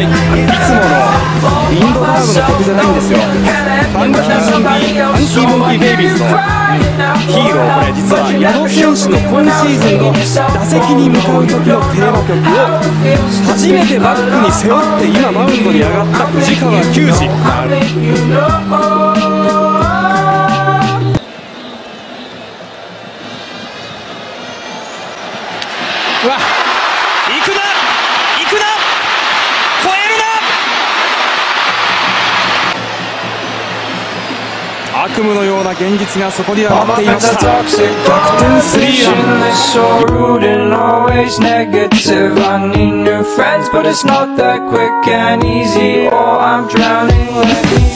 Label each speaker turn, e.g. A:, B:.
A: い、いつものインドラーブの曲じゃないんですよ。ファンキーモンキーファンキーモンキーベイビーズのヒーローこれ実は矢野選手の今シーズンの打席に向かう時のテーマ曲を初めてバックに背負って今マウンドに上がった藤川球児うわ。行悪夢のような現実がそこには待っていました逆転スリーラン
B: so rude and always negative. I need new friends, but it's not that quick and easy. Oh, I'm drowning. Let me